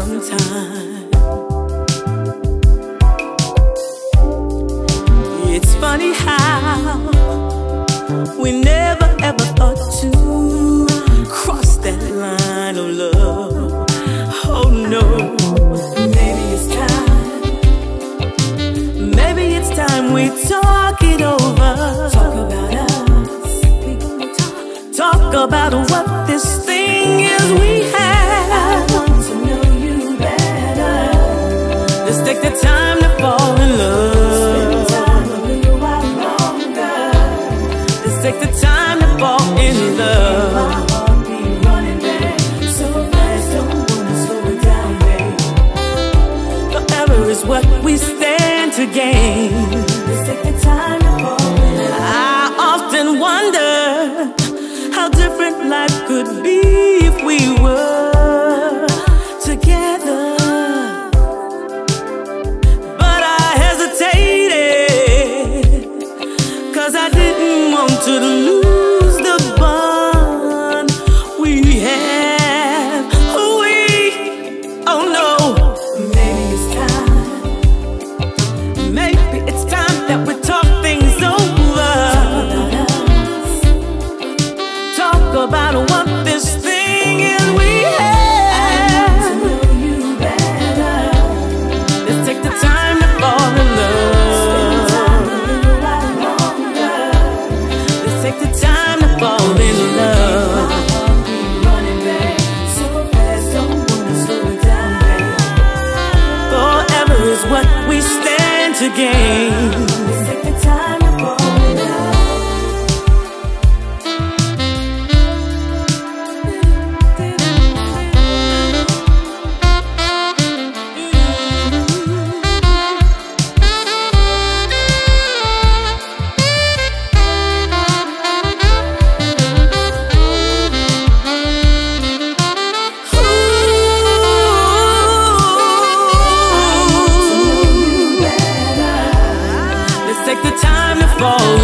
sometime. It's funny how we never ever thought to cross that line of love. Oh no, maybe it's time. Maybe it's time we talk it over. Talk about us. Talk about what this thing is we It's the time to fall in love. Forever is what we stand to gain. The time to fall in love. I often wonder how different life could be. we stand to gain. fall